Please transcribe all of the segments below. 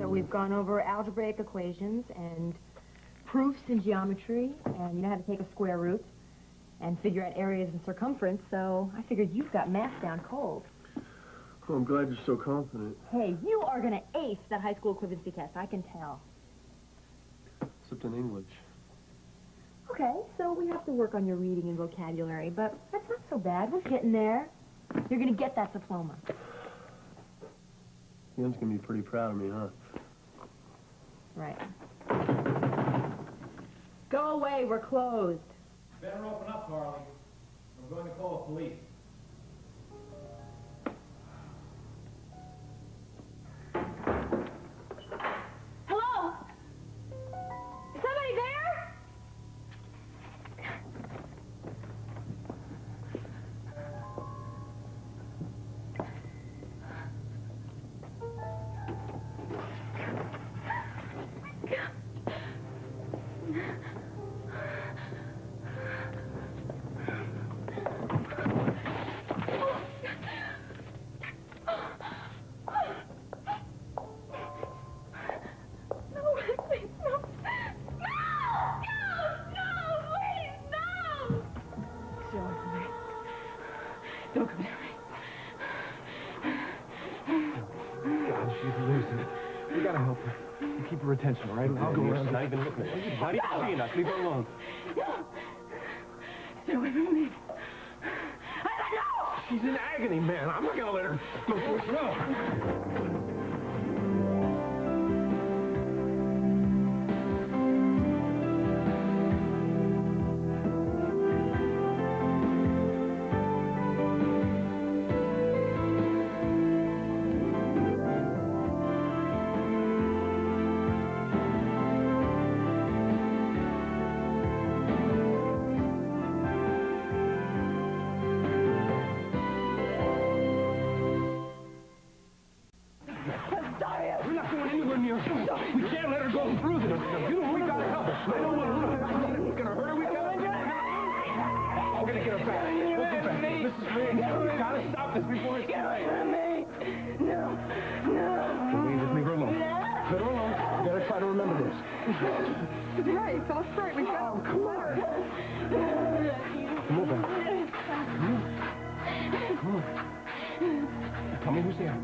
So we've gone over algebraic equations and proofs in geometry, and you know how to take a square root and figure out areas and circumference, so I figured you've got math down cold. Oh, I'm glad you're so confident. Hey, you are going to ace that high school equivalency test, I can tell. Except in English. Okay, so we have to work on your reading and vocabulary, but that's not so bad. We're getting there. You're going to get that diploma. Ian's gonna be pretty proud of me, huh? Right. Go away, we're closed. Better open up, Harley. I'm going to call the police. You her attention, all right? I'll go around. Not even looking at her. Not even seeing us. Leave her alone. No! Stay away from me. I don't know! She's in agony, man. I'm not gonna let her go through it. No. This. Right, so straight. We've got Oh, come on. Come on, back. Come on. Tell me who's there.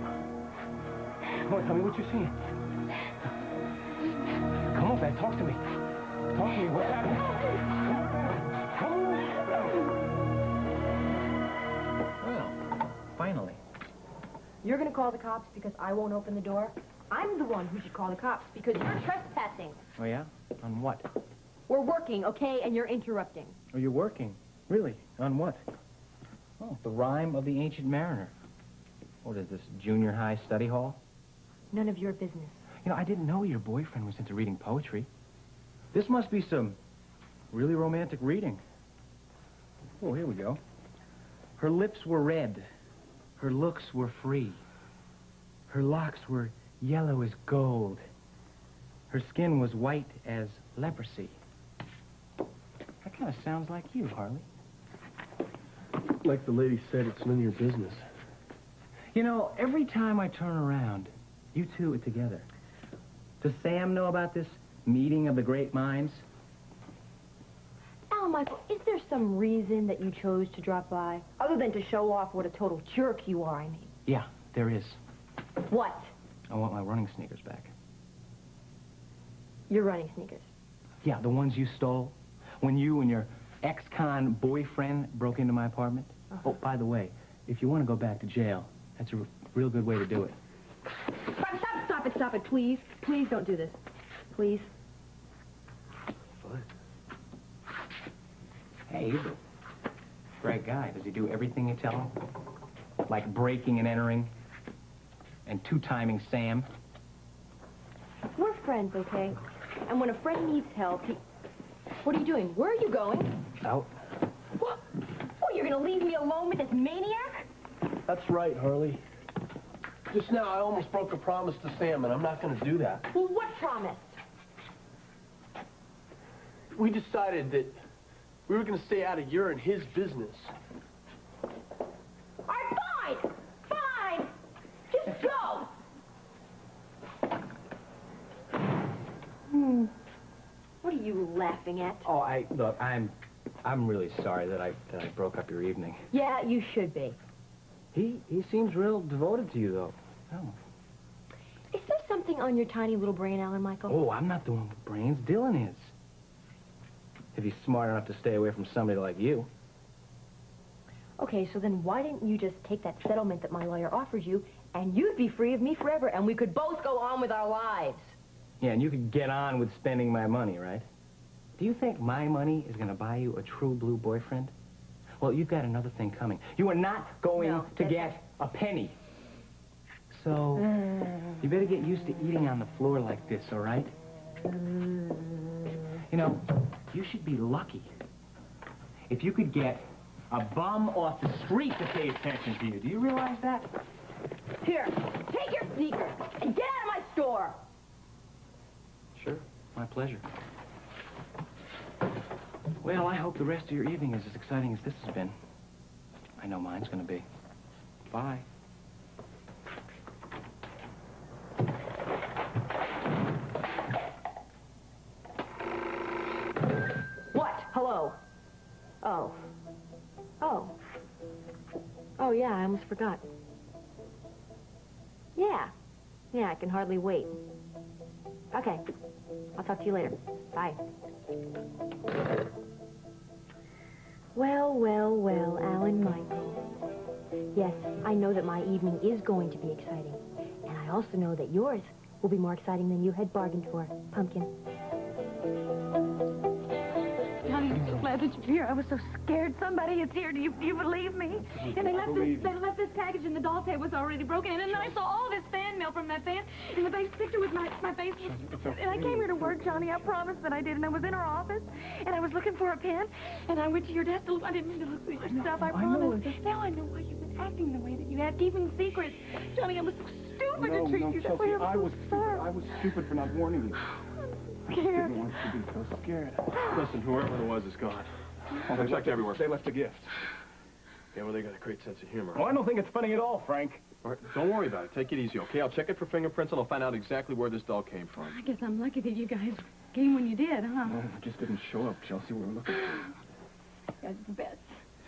Come on, tell me what you're seeing. Come on, Beth, talk to me. Talk to me. What's happening? Come on. Well, finally. You're gonna call the cops because I won't open the door? I'm the one who should call the cops because you're trespassing. Oh, yeah? On what? We're working, okay, and you're interrupting. Oh, you're working? Really? On what? Oh, the rhyme of the ancient mariner. What is this, junior high study hall? None of your business. You know, I didn't know your boyfriend was into reading poetry. This must be some really romantic reading. Oh, here we go. Her lips were red. Her looks were free. Her locks were yellow as gold. Her skin was white as leprosy. That kind of sounds like you, Harley. Like the lady said, it's none of your business. You know, every time I turn around, you two are together. Does Sam know about this meeting of the great minds? Al, Michael, is there some reason that you chose to drop by? Other than to show off what a total jerk you are, I mean. Yeah, there is. What? I want my running sneakers back. You're running sneakers. Yeah, the ones you stole when you and your ex-con boyfriend broke into my apartment. Uh-huh. Oh, by the way, if you want to go back to jail, that's a r- real good way to do it. Stop, stop, stop it, stop it, please. Please don't do this. Please. Hey, he's a great guy. Does he do everything you tell him? Like breaking and entering and two-timing Sam? We're friends, okay? And when a friend needs help, he... What are you doing? Where are you going? Out. What? Oh, you're gonna leave me alone with this maniac? That's right, Harley. Just now, I almost broke a promise to Sam, and I'm not going to do that. Well, what promise? We decided that we were going to stay out of your and his business. All right, fine! Fine! Just go! Hmm. laughing at? Oh, I look. I'm, I'm really sorry that I that I broke up your evening. Yeah, you should be. He he seems real devoted to you, though. Oh. Is there something on your tiny little brain, Alan Michael? Oh, I'm not the one with brains. Dylan is. If he's smart enough to stay away from somebody like you. Okay, so then why didn't you just take that settlement that my lawyer offers you, and you'd be free of me forever, and we could both go on with our lives? Yeah, and you could get on with spending my money, right? Do you think my money is going to buy you a true blue boyfriend? Well, you've got another thing coming. You are not going No, to get a penny. So, mm. you better get used to eating on the floor like this, all right? Mm. You know, you should be lucky if you could get a bum off the street to pay attention to you. Do you realize that? Here, take your sneakers and get out of my store. Sure. My pleasure. Well, I hope the rest of your evening is as exciting as this has been. I know mine's going to be. Bye. What? Hello? Oh. Oh. Oh, yeah, I almost forgot. Yeah. Yeah, I can hardly wait. Okay. I'll talk to you later. Bye. Well, well, well, Alan Michael. Yes, I know that my evening is going to be exciting. And I also know that yours will be more exciting than you had bargained for, Pumpkin. Johnny, I'm so glad that you're here. I was so scared. Somebody is here. Do you, do you believe me? And they left this they left this package and the doll tape was already broken. And then I saw all this fan mail from that fan. And the face picture with my, my face was... And I came here to work, Johnny. I promised that I did. And I was in her office. And I was looking for a pen. And I went to your desk to look. I didn't mean to look through your stuff. I promised. Now I know why you've been acting the way that you have. Keeping secrets. Johnny, I was so stupid No, to treat no, you that way. I'm I so was stupid. sorry. I was stupid for not warning you. I scared. didn't want you to be so scared. Listen, whoever it was is gone. Oh, I checked everywhere. They left a gift. Yeah, well, they got a great sense of humor. Oh, I don't think it's funny at all, Frank. All right, don't worry about it. Take it easy, okay? I'll check it for fingerprints, and I'll find out exactly where this doll came from. I guess I'm lucky that you guys came when you did, huh? Oh, it just didn't show up, Chelsea. We were looking. That's the best.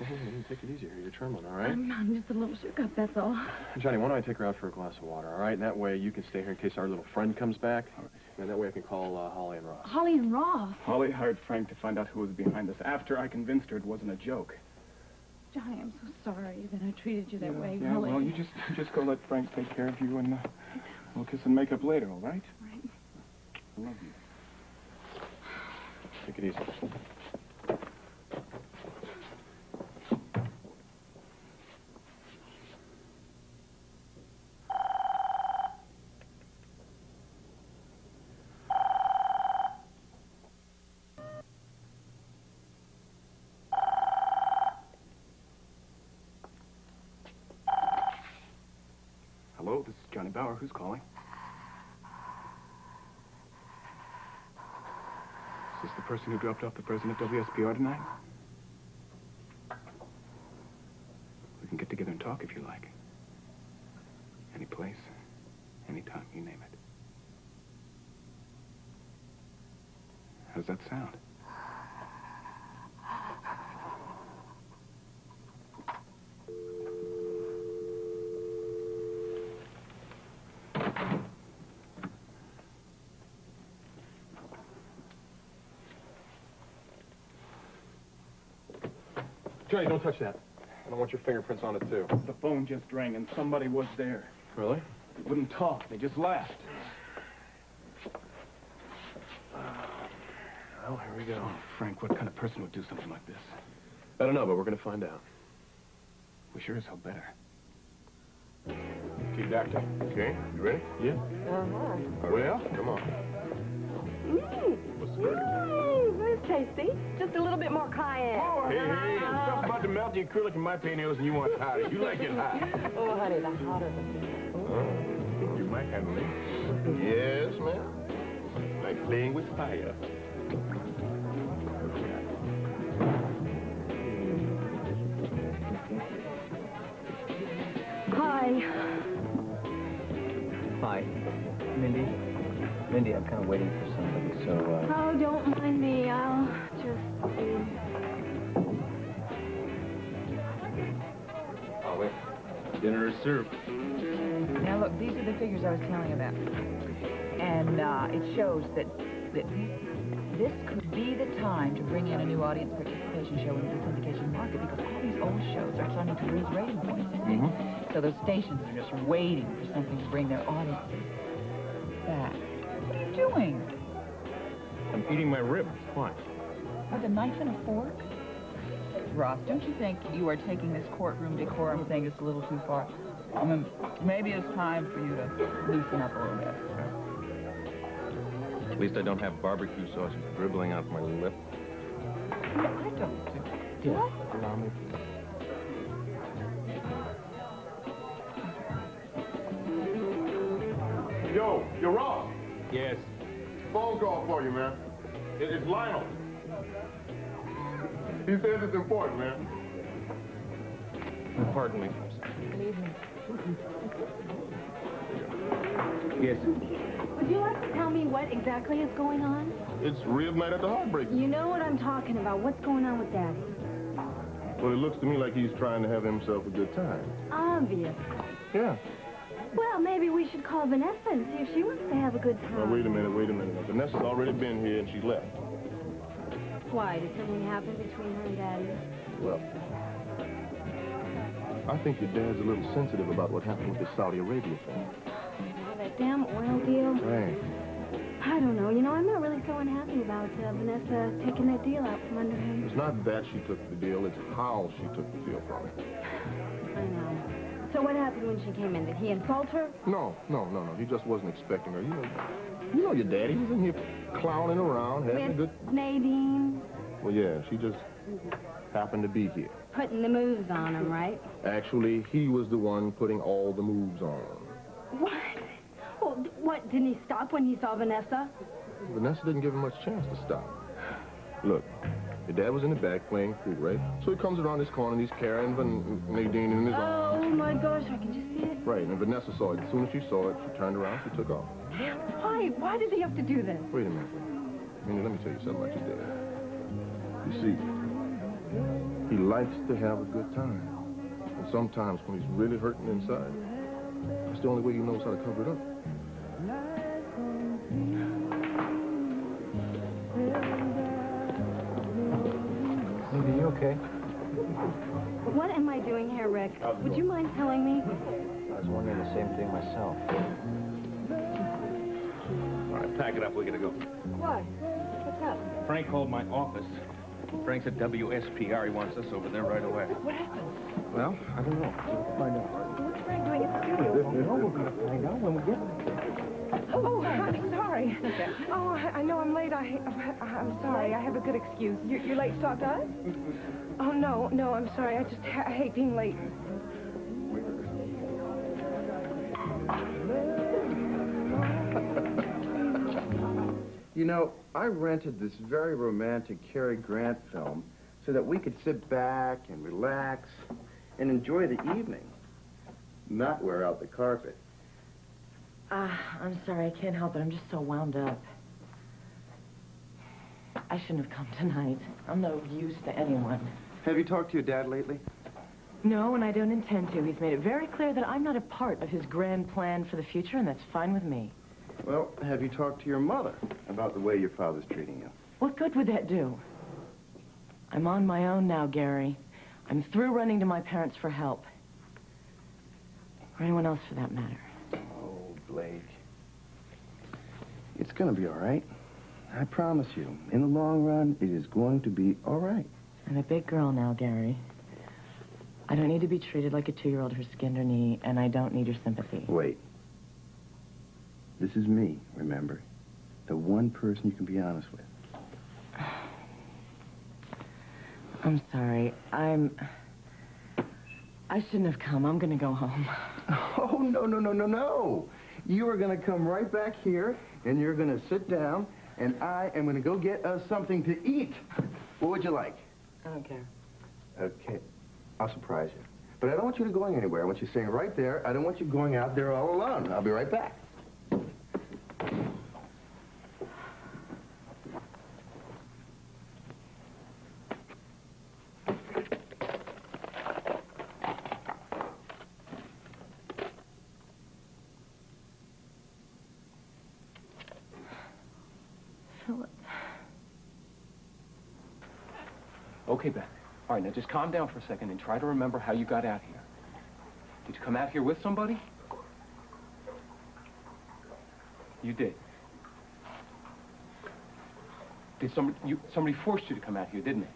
Oh, take it easy here. You're trembling, all right? I'm, I'm just a little shook up, that's all. Johnny, why don't I take her out for a glass of water, all right? And that way you can stay here in case our little friend comes back. And that way I can call uh, Holly and Ross. Holly and Ross. Holly hired Frank to find out who was behind this after I convinced her it wasn't a joke. Johnny, I'm so sorry that I treated you that way. yeah, Holly. well, you just just go let Frank take care of you, and uh, we'll kiss and make up later, all right? Right. I love you. Take it easy. Hello, this is Johnny Bauer. Who's calling? Is this the person who dropped off the president at WSPR tonight? We can get together and talk if you like. Any place, any time, you name it. How does that sound? Johnny, don't touch that. I don't want your fingerprints on it, too. The phone just rang and somebody was there. Really? They wouldn't talk. They just laughed. Well, here we go. Oh, Frank, what kind of person would do something like this? I don't know, but we're going to find out. We sure as hell better. Keep acting. Okay, you ready? Yeah. Uh-huh. Well, come on. What's the verdict? That's tasty. Just a little bit more cayenne. Oh, Hey, hey, uh-huh. stop about to melt your acrylic in my pantyhose and you want it hotter. You like it hot. Oh, honey, the hotter the oh, You might handle it. Yes, ma'am. Like playing with fire. Hi. Hi. Mindy. Mindy, I'm kind of waiting for somebody, so, uh... Oh, don't mind me. I'll just see. Oh, wait. Dinner is served. Now, look, these are the figures I was telling you about. And uh, it shows that, that this could be the time to bring in a new audience participation show in the syndication market because all these old shows are starting to lose rating points. you see? So those stations are just waiting for something to bring their audiences back. What are you doing? I'm eating my ribs. Why? With a knife and a fork? Ross, don't you think you are taking this courtroom decorum thing just a little too far? I mean, maybe it's time for you to loosen up a little bit. At least I don't have barbecue sauce dribbling out my lip. No, I don't do Yeah. Allow me. Yo, you're Ross. Yes. Phone call for you, man. It- it's Lionel. He says it's important, man. Pardon me. Good evening. Yes. Would you like to tell me what exactly is going on? It's rib night at the Heartbreak. You know what I'm talking about. What's going on with Daddy? Well, it looks to me like he's trying to have himself a good time. Obvious. Yeah. Well, maybe we should call Vanessa and see if she wants to have a good time. Now, wait a minute, wait a minute. Vanessa's already been here and she left. Why? Did something happen between her and Daddy? Well, I think your dad's a little sensitive about what happened with the Saudi Arabia thing. Oh, that damn oil deal. Right. I don't know. You know, I'm not really so unhappy about uh, Vanessa taking that deal out from under him. It's not that she took the deal, it's how she took the deal from him. So what happened when she came in? Did he insult her? No, no, no, no. He just wasn't expecting her. You know, you know your daddy. He was in here clowning around, having a With good... Nadine Well, yeah, she just happened to be here. putting the moves on him, right? Actually, he was the one putting all the moves on. What? Well, what? Didn't he stop when he saw Vanessa? Vanessa didn't give him much chance to stop. Look, your dad was in the back playing pool, right? Mm. So he comes around this corner and he's carrying Van- Nadine in his oh arms. Oh, my gosh, I can just see it. Right, and Vanessa saw it. As soon as she saw it, she turned around, she took off. Why? Why did he have to do this? Wait a minute. I mean, let me tell you something about your dad. You see, he likes to have a good time. And sometimes when he's really hurting inside, that's the only way he knows how to cover it up. Mindy, you okay? What am I doing here, Rick? Would you mind telling me? I was wondering the same thing myself. All right, pack it up. We gotta go. What? What's up? Frank called my office. Frank's at WSPR. He wants us over there right away. What happened? Well, I don't know. We'll find out. What's Frank doing at the studio? No, we're gonna find out when we get there. Oh, I'm sorry. Oh, I know I'm late. I, I, I'm sorry. I have a good excuse. You're, you're late to talk to us? Oh, no, no, I'm sorry. I just ha- I hate being late. You know, I rented this very romantic Cary Grant film so that we could sit back and relax and enjoy the evening, not wear out the carpet. Ah, I'm sorry, I can't help it. I'm just so wound up. I shouldn't have come tonight. I'm no use to anyone. Have you talked to your dad lately? No, and I don't intend to. He's made it very clear that I'm not a part of his grand plan for the future, and that's fine with me. Well, have you talked to your mother about the way your father's treating you? What good would that do? I'm on my own now, Gary. I'm through running to my parents for help. Or anyone else for that matter. Oh, Blake. It's gonna be all right. I promise you. In the long run, it is going to be all right. I'm a big girl now, Gary. I don't need to be treated like a two-year-old who skinned her knee, and I don't need your sympathy. Wait. This is me, remember? The one person you can be honest with. I'm sorry. I'm... I shouldn't have come. I'm going to go home. Oh, no, no, no, no, no. You are going to come right back here, and you're going to sit down, and I am going to go get us something to eat. What would you like? I don't care. Okay. I'll surprise you. But I don't want you to going anywhere. I want you staying right there. I don't want you going out there all alone. I'll be right back. Okay, Beth. All right, now just calm down for a second and try to remember how you got out here. Did you come out here with somebody? You did. Did somebody, you, somebody forced you to come out here, didn't they?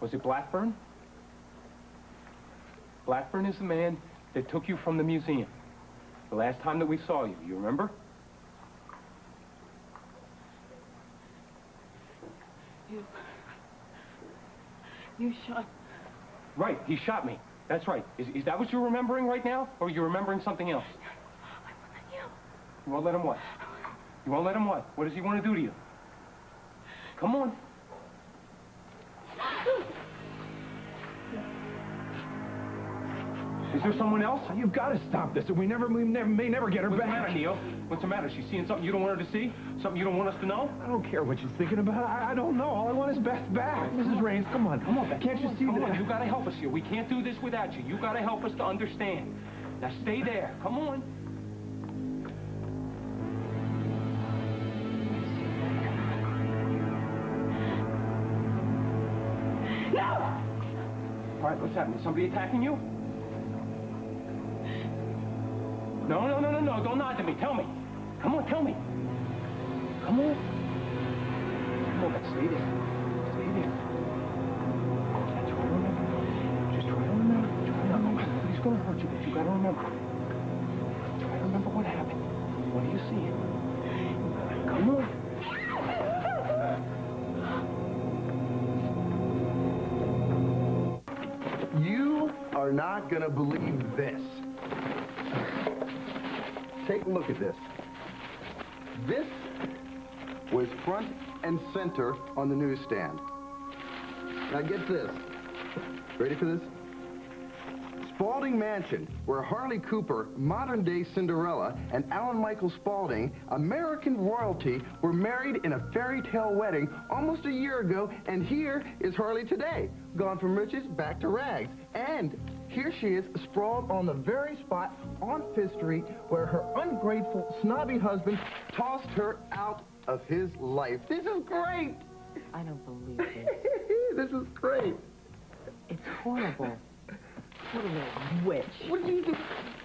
Was it Blackburn? Blackburn is the man that took you from the museum. The last time that we saw you, you remember? You shot... Right, he shot me. That's right. Is, is that what you're remembering right now? Or are you remembering something else? I won't let you. You won't let him what? You won't let him what? What does he want to do to you? Come on. Is there someone else? You've got to stop this, we never, we never, may never get her What's the back. matter, Neil? What's the matter? She's seeing something you don't want her to see? Something you don't want us to know? I don't care what she's thinking about. I, I don't know. All I want is Beth back. Mrs. Raines, come on. Come on, Beth. Can't you see on, that? Come on, you gotta help us here. We can't do this without you. You gotta help us to understand. Now stay there. Come on. No! All right, what's happening? Somebody attacking you? No, no, no, no, no. Don't nod to me. Tell me. Come on, tell me. Come on. Come on, Beth. Stay there. Try to remember. Just try to remember. Try to remember. Nobody's gonna hurt you, but you gotta remember. Try to remember what happened. What do you see? Come on. You are not to believe this. Take a look at this. This was front and center on the newsstand. Now get this. Ready for this? Spaulding Mansion, where Harley Cooper, modern-day Cinderella, and Alan Michael Spaulding, American royalty, were married in a fairy tale wedding almost a year ago, and here is Harley today, gone from riches back to rags. And here she is, sprawled on the very spot on Fifth Street where her ungrateful, snobby husband tossed her out of his life. This is great! I don't believe this. this is great. It's horrible. What a little witch. What do you think?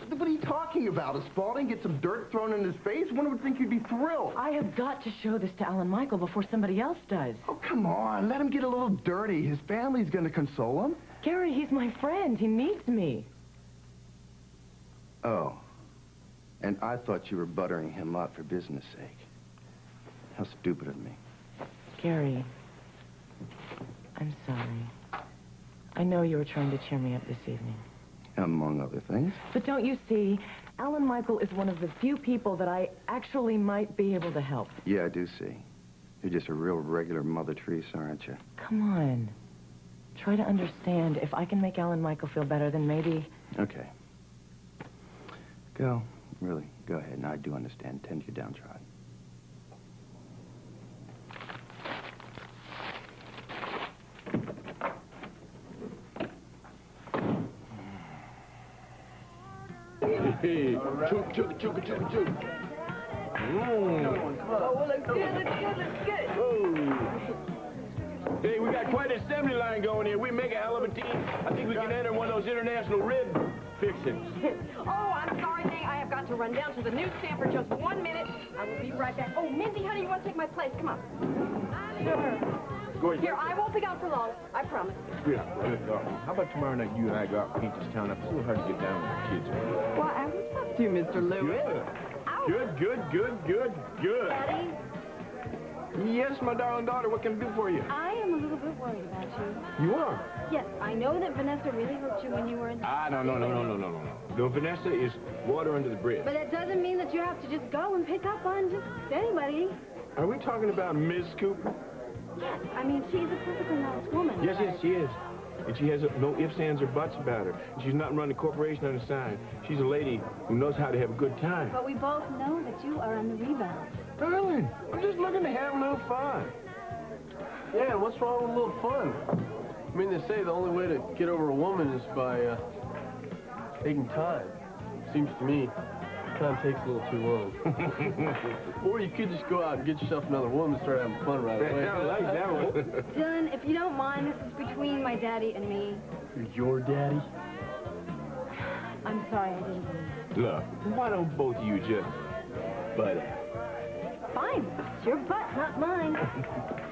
What are you talking about? Is Spaulding get some dirt thrown in his face? One would think you'd be thrilled. I have got to show this to Alan Michael before somebody else does. Oh, come on. Let him get a little dirty. His family's going to console him. Gary, he's my friend. He needs me. Oh. And I thought you were buttering him up for business sake. How stupid of me. Gary, I'm sorry. I know you were trying to cheer me up this evening. Among other things. But don't you see, Alan Michael is one of the few people that I actually might be able to help. Yeah, I do see. You're just a real regular Mother Teresa, aren't you? Come on. Try to understand. If I can make Alan Michael feel better, then maybe... Okay. Go. Really, go ahead. Now I do understand. Tend to your downtrodden. Hey, chug, chug, chug, chug, chug. Mmm. Come on, come on. Oh, well, let's get it, let's get it, let's get it. Oh. Hey, we got quite an assembly line going here. We make a hell of a team. I think we can enter one of those international rib fixings. oh, I'm sorry, May. I have got to run down to the newsstand for just one minute. I will be right back. Oh, Mindy, honey, you want to take my place? Come on. Go ahead. Here, I won't be gone for long. I promise. Sweetheart, uh, how about tomorrow night you and I go out and paint this town up? It's a little hard to get down with the kids. Why, I would love to, Mr. Lewis. Good, good, good, good, good. Daddy, Yes, my darling daughter, what can I do for you? I am a little bit worried about you. You are? Yes, I know that Vanessa really hurt you when you were in the... Ah, no, no, no, no, no, no, no. No, Vanessa is water under the bridge. But that doesn't mean that you have to just go and pick up on just anybody. Are we talking about Ms. Cooper? Yes, I mean, she's a perfectly nice woman. Yes, yes, she is. And she has a, no ifs, ands, or buts about her. She's not running a corporation on the side. She's a lady who knows how to have a good time. But we both know that you are on the rebound. Darling, I'm just looking to have a little fun. Yeah, and what's wrong with a little fun? I mean, they say the only way to get over a woman is by uh, taking time. Seems to me. time takes a little too long. or you could just go out and get yourself another woman and start having fun right away. I like that one. Dylan, if you don't mind, this is between my daddy and me. Your daddy? I'm sorry I didn't mean Look, why don't both of you just butt out? Fine. It's your butt, not mine.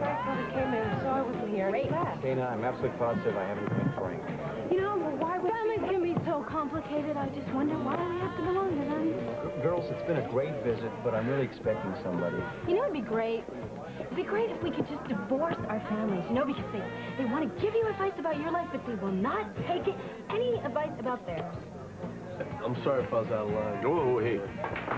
came in, so I wasn't here. Great. Dana, I'm absolutely positive I haven't been drank. You know, why would families can be so complicated? I just wonder why I have to belong to them. Girls, it's been a great visit, but I'm really expecting somebody. You know, it'd be great. It'd be great if we could just divorce our families, you know, because they, they want to give you advice about your life, but they will not take it, any advice about theirs. I'm sorry if I was out of line. Oh, hey,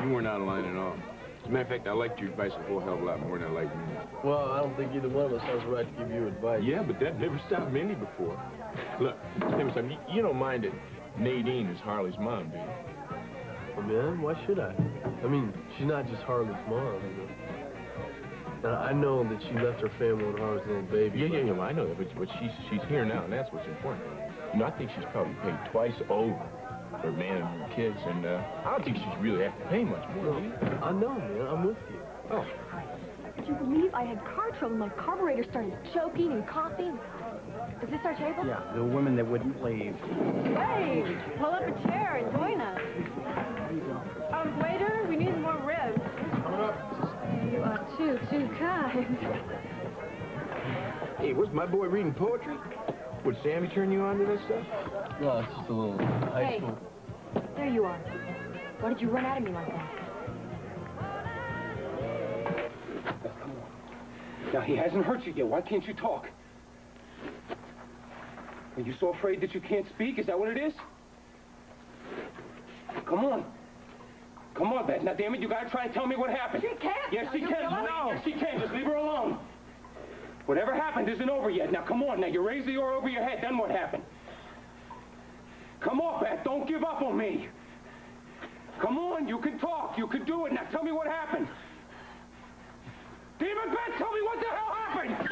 you weren't out of line at all. As a matter of fact, I liked your advice a whole hell of a lot more than I liked me. Well, I don't think either one of us has the right to give you advice. Yeah, but that never stopped Mindy before. Look, tell me something. You, you don't mind that Nadine is Harley's mom, do you? Well, man, why should I? I mean, she's not just Harley's mom, you know. Now, I know that she left her family when Harley's a little baby. Yeah, yeah, yeah, well, I know that, but, but she's, she's here now, and that's what's important. You know, I think she's probably paid twice over for man and her kids, and uh, I don't think she's really have to pay much more, do you? I know, man. I'm with you. Oh, Could you believe I had car trouble? My carburetor started choking and coughing. Is this our table? Yeah, the women that wouldn't leave. Hey, pull up a chair and join us. Um, waiter, we need more ribs. Coming up. You are too, too kind. hey, was my boy reading poetry? Would Sammy turn you on to this stuff? No, it's just a little high Hey. school. There you are. Why did you run out of me like that? Now, he hasn't hurt you yet. Why can't you talk? Are you so afraid that you can't speak? Is that what it is? Come on. Come on, Beth. Now, damn it, you gotta try and tell me what happened. She can't. Yes, she can. No. Yes, she can. Just leave her alone. Whatever happened isn't over yet. Now, come on. Now, you raise the oar over your head. Then what happened? Come on, Beth. Don't give up on me. Come on. You can talk. You can do it. Now, tell me what happened. Demon Beth. Tell me what the hell happened.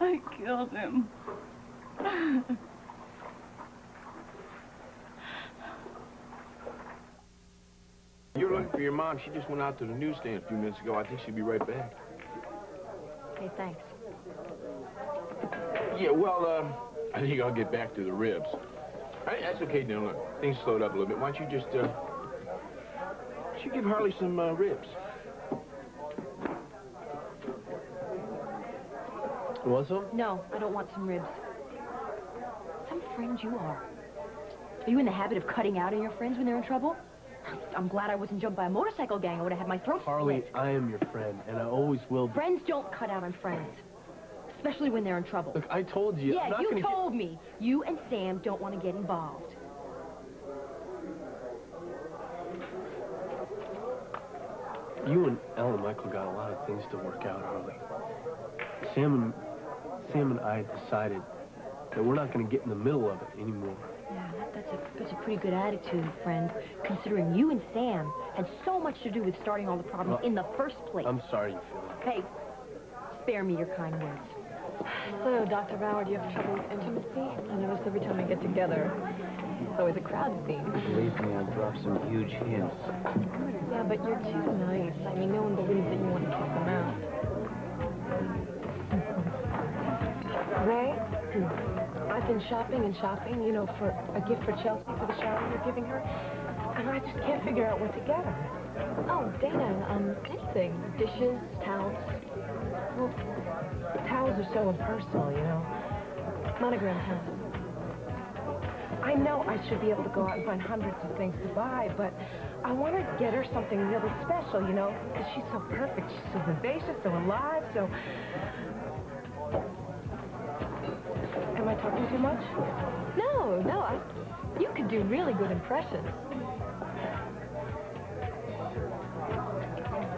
I killed him. You're looking for your mom. She just went out to the newsstand a few minutes ago. I think she'll be right back. Okay, thanks. Yeah, well, uh, I think I'll get back to the ribs. All right, that's okay, Dylan. Look, things slowed up a little bit. Why don't you just, uh, why don't you give Harley some uh, ribs? You want some? No, I don't want some ribs. Some friend you are. Are you in the habit of cutting out on your friends when they're in trouble? I'm glad I wasn't jumped by a motorcycle gang. I would have had my throat Harley, slit. I am your friend, and I always will be. Friends don't cut out on friends. Especially when they're in trouble. Look, I told you. I'm yeah, you told me. You and Sam don't want to get involved. You and Ellen and Michael got a lot of things to work out, Harley. Sam and Sam and I decided that we're not going to get in the middle of it anymore. Yeah, that, that's, a, that's a pretty good attitude, friend, considering you and Sam had so much to do with starting all the problems Well, in the first place. I'm sorry you feel that. Hey, spare me your kind words. So, Dr. Bauer, do you have trouble with intimacy? I notice every time we get together, it's always a crowd scene. Believe me, I dropped some huge hints. Yeah, but you're too nice. I mean, no one believes that you want to kick them out. Ray, I've been shopping and shopping, you know, for a gift for Chelsea for the shower you're giving her, and I just can't figure out what to get her. Oh, Dana, um, anything. Dishes, towels. Well, towels are so impersonal, you know. Monogram towels. I know I should be able to go out and find hundreds of things to buy, but I want to get her something really special, you know, because she's so perfect. She's so vivacious, so alive, so... Am I talking too much? No, no, I... You could do really good impressions.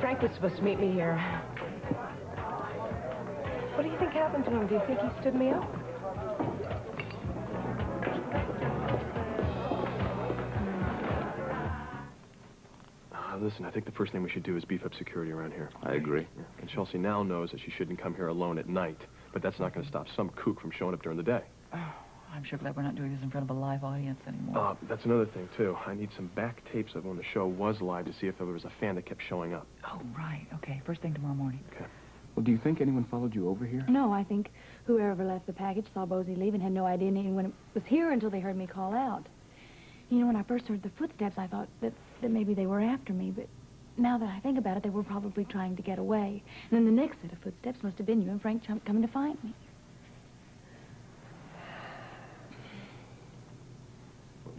Frank was supposed to meet me here. What do you think happened to him? Do you think he stood me up? Uh, listen, I think the first thing we should do is beef up security around here. I agree. And Chelsea now knows that she shouldn't come here alone at night. But that's not going to stop some kook from showing up during the day. I'm sure glad we're not doing this in front of a live audience anymore. Uh, that's another thing, too. I need some back tapes of when the show was live to see if there was a fan that kept showing up. Oh, right. Okay, first thing tomorrow morning. Okay. Well, do you think anyone followed you over here? No, I think whoever left the package saw Bosie leave and had no idea anyone was here until they heard me call out. You know, when I first heard the footsteps, I thought that, that maybe they were after me, but now that I think about it, they were probably trying to get away. And then the next set of footsteps must have been you and Frank Chump coming to find me.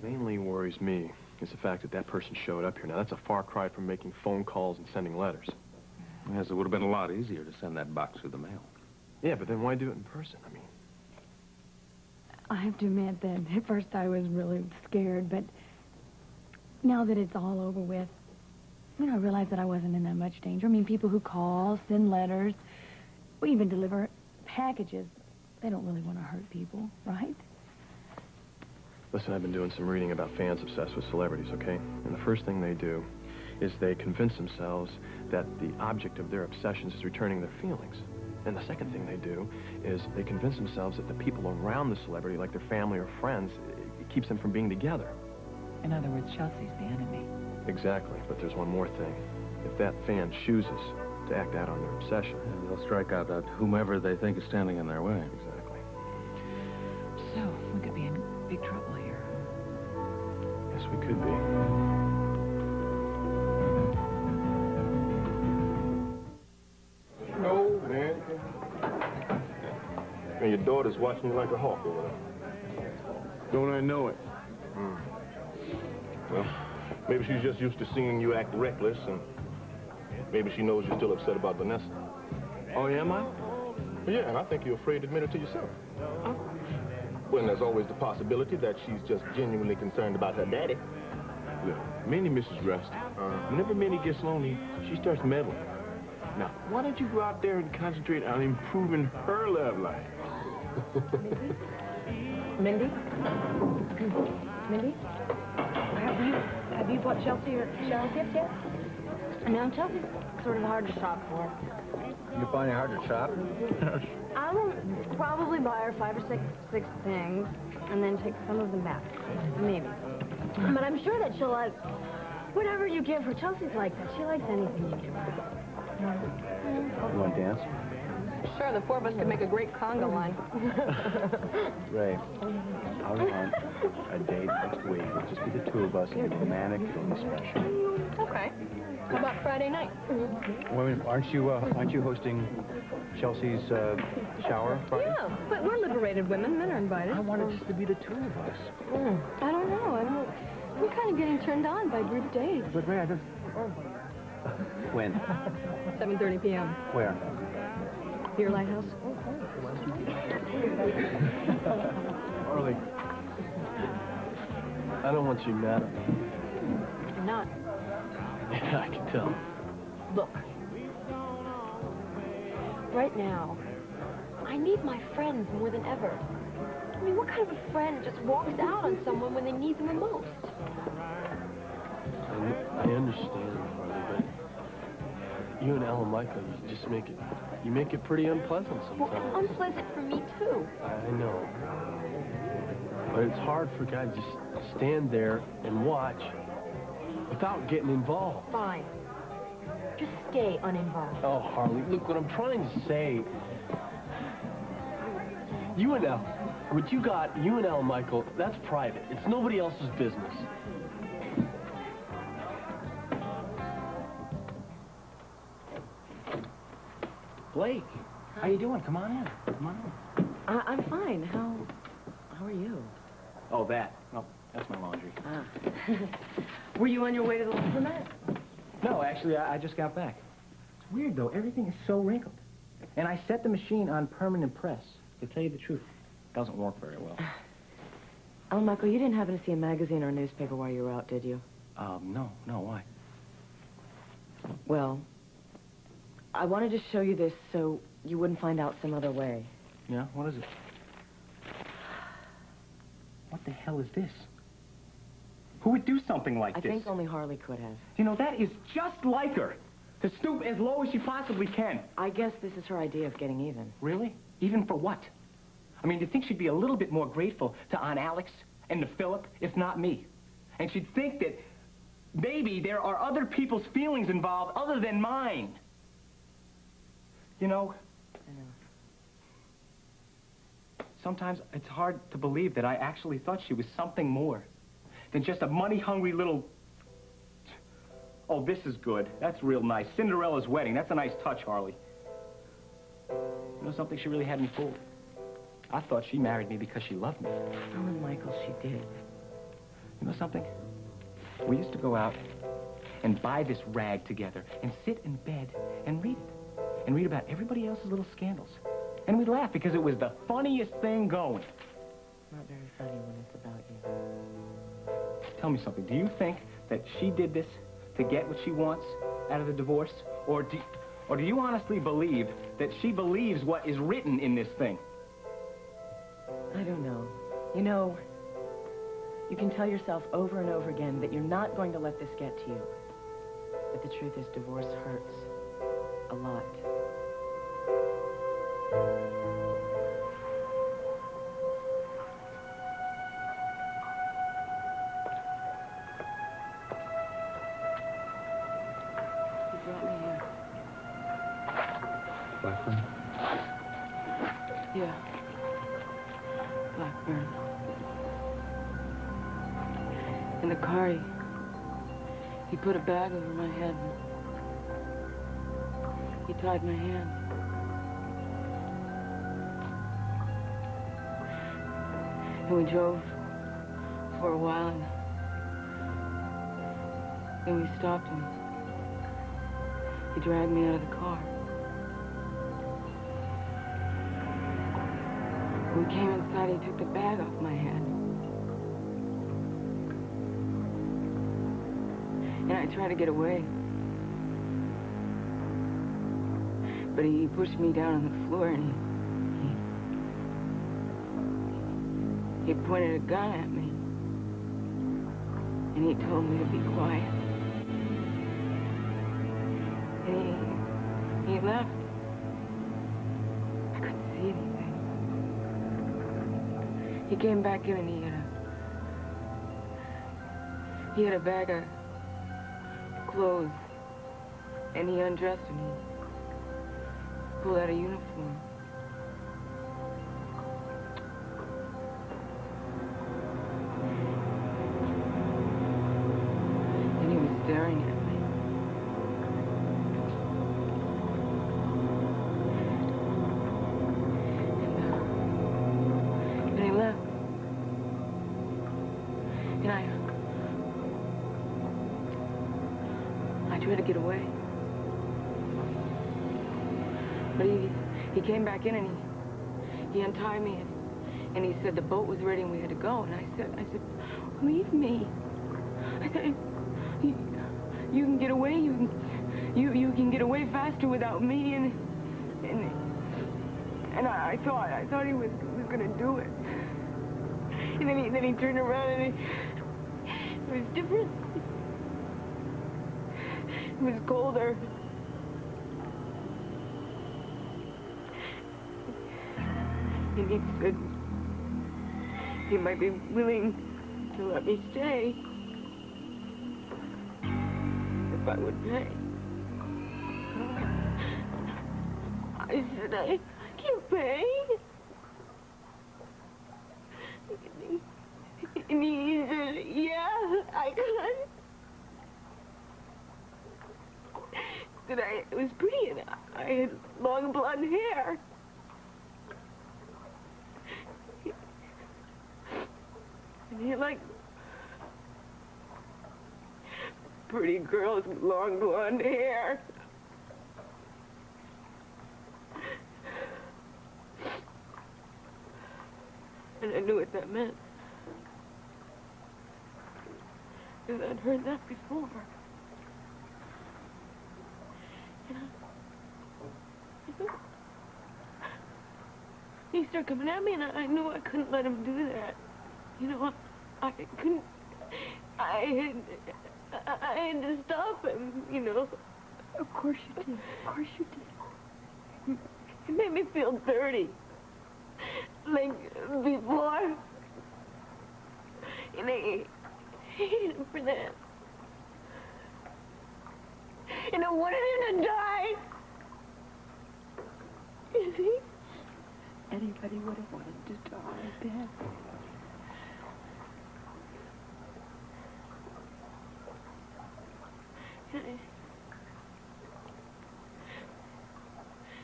Mainly worries me is the fact that that person showed up here. Now, that's a far cry from making phone calls and sending letters. Yes, it would have been a lot easier to send that box through the mail. Yeah, but then why do it in person? I mean, I have to admit that at first I was really scared, but now that it's all over with, you know, I realized that I wasn't in that much danger. I mean, people who call, send letters, or even deliver packages, they don't really want to hurt people, right? Listen, I've been doing some reading about fans obsessed with celebrities, okay? And the first thing they do is they convince themselves that the object of their obsessions is returning their feelings. And the second thing they do is they convince themselves that the people around the celebrity, like their family or friends, it keeps them from being together. In other words, Chelsea's the enemy. Exactly, but there's one more thing. If that fan chooses to act out on their obsession... And they'll strike out at whomever they think is standing in their way. Exactly. So, we could be in big trouble here. Could be. No, man. And your daughter's watching you like a hawk over there. Don't I know it? Hmm. Well, maybe she's just used to seeing you act reckless, and maybe she knows you're still upset about Vanessa. Oh, yeah, am I? Yeah, and I think you're afraid to admit it to yourself. Well, there's always the possibility that she's just genuinely concerned about her daddy. Look, Minnie misses rest. Uh-huh. Whenever Minnie gets lonely, she starts meddling. Now, why don't you go out there and concentrate on improving her love life? Mindy? Mindy? Have you have you bought Chelsea her shower gift yet? No, Chelsea's sort of hard to shop for. You find it hard to shop? I will probably buy her five or six six things and then take some of them back. Maybe. But I'm sure that she'll like whatever you give her. Chelsea's like that. She likes anything you give her. You want to dance? Sure, the four of us could make a great conga line. Ray, I want a date next week. It'll just be the two of us. It'll be romantic. It'll be special. Okay. How about Friday night? Well, aren't you, uh, aren't you hosting Chelsea's uh, shower party? Yeah, but we're liberated women. Men are invited. I wanted just to be the two of us. I don't know. I don't. I'm kind of getting turned on by group dates. But Ray, I just... When? 7:30 p.m. Where? Your lighthouse. Harley, I don't want you mad at me. You're not. Yeah, I can tell. Look. Right now, I need my friends more than ever. I mean, what kind of a friend just walks out on someone when they need them the most? I, I understand, Harley, but you and you just make it, you make it pretty unpleasant Well, sometimes. it's unpleasant for me, too. I know. But it's hard for a guy to just stand there and watch without getting involved. Fine. Just stay uninvolved. Oh, Harley, look, what I'm trying to say... You and El, what you got, you and El, Michael, that's private. It's nobody else's business. Blake, how you doing? Come on in. Come on in. I, I'm fine. How, how are you? Oh, that. Oh, that's my laundry. Ah. Were you on your way to the laundromat? No, actually, I, I just got back. It's weird, though. Everything is so wrinkled. And I set the machine on permanent press. To tell you the truth, it doesn't work very well. Oh, Michael, you didn't happen to see a magazine or a newspaper while you were out, did you? Um, no, no, why? Well, I wanted to show you this so you wouldn't find out some other way. Yeah? What is it? What the hell is this? Who would do something like I this? I think only Harley could have. You know, that is just like her. To stoop as low as she possibly can. I guess this is her idea of getting even. Really? Even for what? I mean, you'd think she'd be a little bit more grateful to Aunt Alex and to Philip, if not me. And she'd think that maybe there are other people's feelings involved other than mine. You know, sometimes it's hard to believe that I actually thought she was something more than just a money-hungry little... Oh, this is good. That's real nice. Cinderella's wedding. That's a nice touch, Harley. You know something? She really had me fooled. I thought she married me because she loved me. Oh, and Michael, she did. You know something? We used to go out and buy this rag together and sit in bed and read it. And read about everybody else's little scandals. And we'd laugh because it was the funniest thing going. Not very funny when it's about you. Tell me something. Do you think that she did this to get what she wants out of the divorce? Or do, or do you honestly believe that she believes what is written in this thing? I don't know. You know, you can tell yourself over and over again that you're not going to let this get to you. But the truth is, divorce hurts. A lot. He brought me here. Blackburn? Yeah. Blackburn. In the car, he, he put a bag over tied my hand. And we drove for a while, and then we stopped, and he dragged me out of the car. When we came inside, he took the bag off my head. And I tried to get away. But he pushed me down on the floor and he, he, pointed a gun at me. And he told me to be quiet. And he, he left. I couldn't see anything. He came back in and he had uh, a... He had a bag of clothes. And he undressed and out a uniform. And he was staring at me. And, uh, he left. And I... I tried to get away. But he, he came back in and he, he untied me and, and he said the boat was ready and we had to go. And I said, I said, leave me. I said, you, you can get away. You can, you, you can get away faster without me. And, and, and I, I thought, I thought he was, was gonna do it. And then he, then he turned around and he, it was different. It was colder. He said he might be willing to let me stay if I would pay. I said, I can't pay. And he said, yeah, I could. That I was pretty and I had long blonde hair. And he liked pretty girls with long blonde hair. And I knew what that meant. Because I'd heard that before. He started coming at me, and I knew I couldn't let him do that. You know, I, couldn't. I had, I, I had to stop him. You know. Of course you did. Of course you did. It made me feel dirty. Like before. And I hated him for that. And I wanted him to die. You see? Anybody would have wanted to die, Dad. I-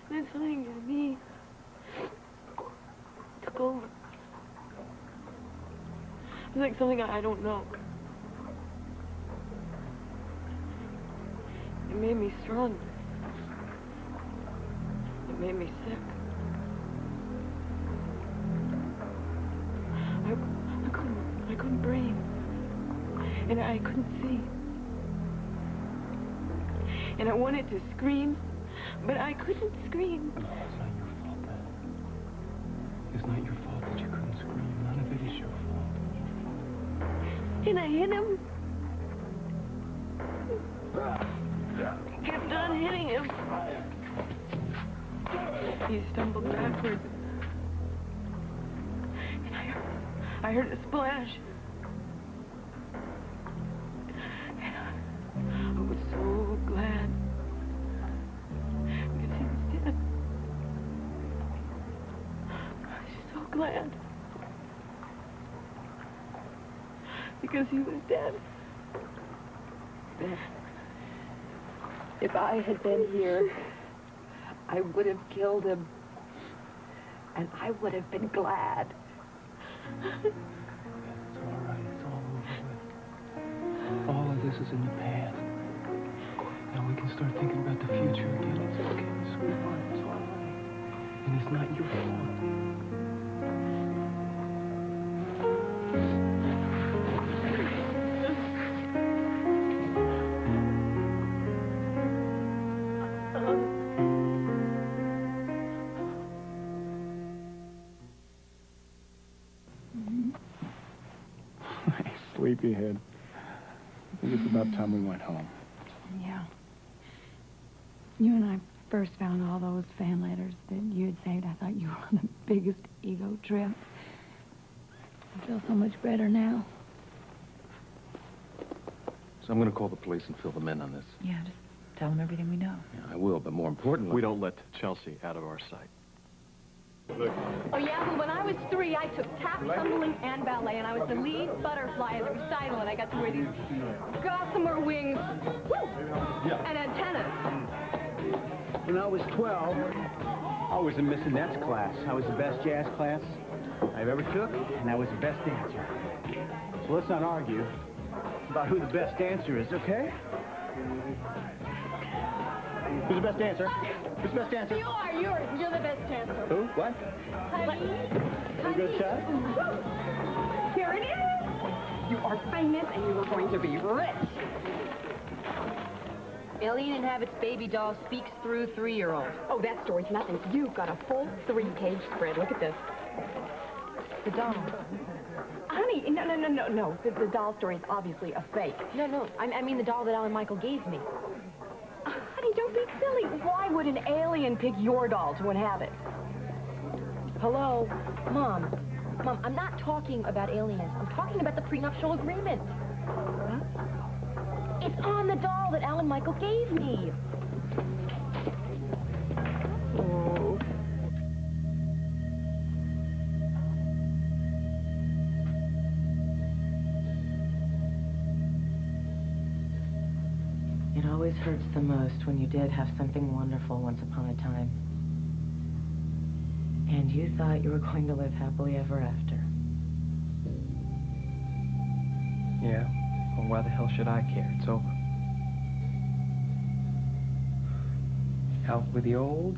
Then something in me took over. It's like something I I don't know. It made me strong. It made me sick. I, I couldn't, I couldn't breathe. And I couldn't see. And I wanted to scream, but I couldn't scream. It's not your fault Beth. It's not your fault that you couldn't scream. None of it is your fault. And I hit him. Kept on hitting him. He stumbled backwards. And I heard, I heard a splash. Because he was dead. If I had been here, I would have killed him. And I would have been glad. It's all right. It's all over with. All of this is in the past. Now we can start thinking about the future again. It's okay, It's sweetheart. It's all right. And it's not your fault. Sleepyhead. I think it's about time we went home. Yeah. You and I first found all those fan letters that you had saved. I thought you were on the biggest ego trip. I feel so much better now. So I'm going to call the police and fill them in on this. Yeah, just tell them everything we know. Yeah, I will, but more importantly... We don't let Chelsea out of our sight. Oh, yeah? Well, when I was three, I took tap, tumbling, and ballet, and I was the lead butterfly at the recital, and I got to wear these gossamer wings woo, and antennas. When I was 12, I was in Miss Annette's class. I was the best jazz class I've ever took, and I was the best dancer. So let's not argue about who the best dancer is, okay? Who's the best dancer? Who's the best dancer? You are. You're, you're the best dancer. Who? What? Honey. You good shot? Here it is. You are famous, and you are going to be rich. Alien inhabits baby doll, speaks through three-year-old. Oh, that story's nothing. You've got a full three-page spread. Look at this. The doll. Honey, no, no, no, no, no. The, the doll story is obviously a fake. No, no. I, I mean the doll that Alan Michael gave me. Silly. Why would an alien pick your doll to inhabit? Hello? Mom. Mom, I'm not talking about aliens. I'm talking about the prenuptial agreement. It's on the doll that Alan Michael gave me. The most when you did have something wonderful once upon a time. And you thought you were going to live happily ever after. Yeah. Well, why the hell should I care? It's over. Out with the old.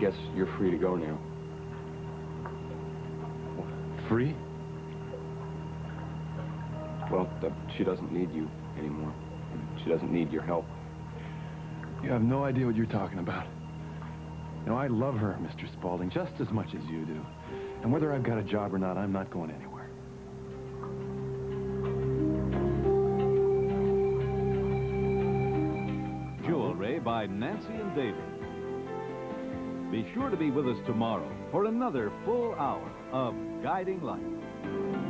Guess you're free to go now. Free? Well, uh, she doesn't need you anymore. She doesn't need your help. You have no idea what you're talking about. You know, I love her, Mr. Spaulding, just as much as you do. And whether I've got a job or not, I'm not going anywhere. Jewelry by Nancy and David. Be sure to be with us tomorrow for another full hour of Guiding Light.